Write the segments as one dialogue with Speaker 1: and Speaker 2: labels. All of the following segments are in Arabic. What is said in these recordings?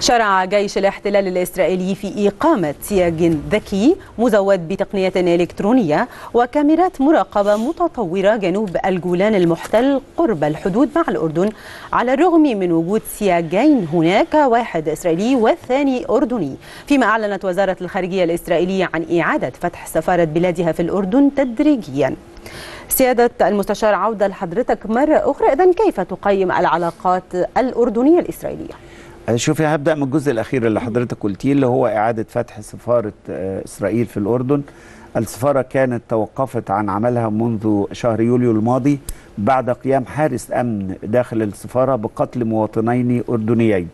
Speaker 1: شرع جيش الاحتلال الإسرائيلي في إقامة سياج ذكي مزود بتقنية إلكترونية وكاميرات مراقبة متطورة جنوب الجولان المحتل قرب الحدود مع الأردن على الرغم من وجود سياجين هناك واحد إسرائيلي والثاني أردني فيما أعلنت وزارة الخارجية الإسرائيلية عن إعادة فتح سفارة بلادها في الأردن تدريجياً سيادة المستشار عودة لحضرتك مرة أخرى إذن كيف تقيم العلاقات الأردنية الإسرائيلية؟
Speaker 2: شوفي هبدأ من الجزء الأخير اللي حضرتك قلتيه اللي هو إعادة فتح سفارة إسرائيل في الأردن. السفارة كانت توقفت عن عملها منذ شهر يوليو الماضي بعد قيام حارس أمن داخل السفارة بقتل مواطنين أردنيين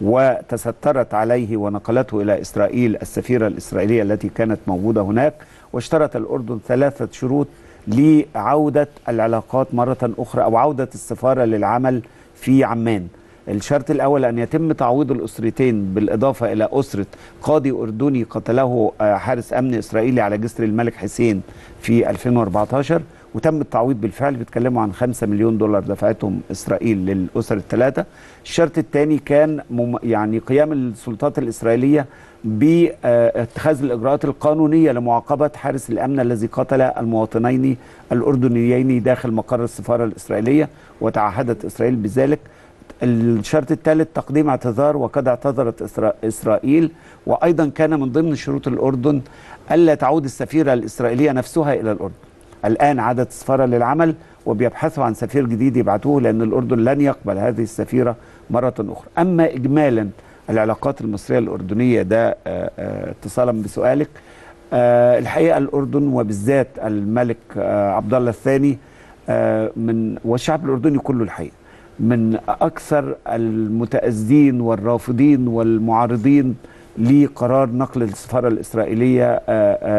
Speaker 2: وتسترت عليه ونقلته إلى إسرائيل السفيرة الإسرائيلية التي كانت موجودة هناك. واشترط الأردن ثلاثة شروط لعودة العلاقات مرة أخرى أو عودة السفارة للعمل في عمان. الشرط الأول أن يتم تعويض الأسرتين بالإضافة إلى أسرة قاضي أردني قتله حارس أمن إسرائيلي على جسر الملك حسين في 2014 وتم التعويض بالفعل بيتكلموا عن 5 مليون دولار دفعتهم إسرائيل للأسر الثلاثة الشرط الثاني كان يعني قيام السلطات الإسرائيلية باتخاذ الإجراءات القانونية لمعاقبة حارس الأمن الذي قتل المواطنين الأردنيين داخل مقر السفارة الإسرائيلية وتعهدت إسرائيل بذلك. الشرط الثالث تقديم اعتذار وقد اعتذرت إسرائيل وأيضا كان من ضمن شروط الأردن ألا تعود السفيرة الإسرائيلية نفسها إلى الأردن. الآن عادت السفارة للعمل وبيبحثوا عن سفير جديد يبعتوه لأن الأردن لن يقبل هذه السفيرة مرة أخرى. أما إجمالا العلاقات المصرية الأردنية ده اتصالا بسؤالك. الحقيقة الأردن وبالذات الملك عبد الله الثاني من والشعب الأردني كله الحقيقة. من أكثر المتأذين والرافضين والمعارضين لقرار نقل السفارة الإسرائيلية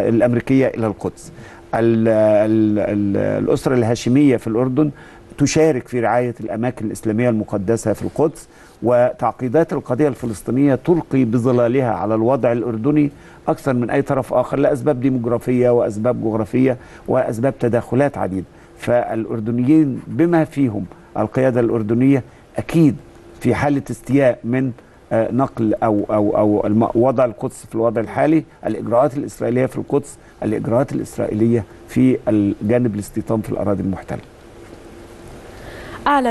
Speaker 2: الأمريكية إلى القدس. ال ال ال الأسرة الهاشمية في الأردن تشارك في رعاية الأماكن الإسلامية المقدسة في القدس وتعقيدات القضية الفلسطينية تلقي بظلالها على الوضع الأردني أكثر من أي طرف آخر لأسباب ديموغرافية وأسباب جغرافية وأسباب تداخلات عديدة فالأردنيين بما فيهم القيادة الأردنية أكيد في حالة استياء من نقل أو, أو, أو وضع القدس في الوضع الحالي الإجراءات الإسرائيلية في القدس الإجراءات الإسرائيلية في الجانب الاستيطان في الأراضي المحتلة.
Speaker 1: أعلن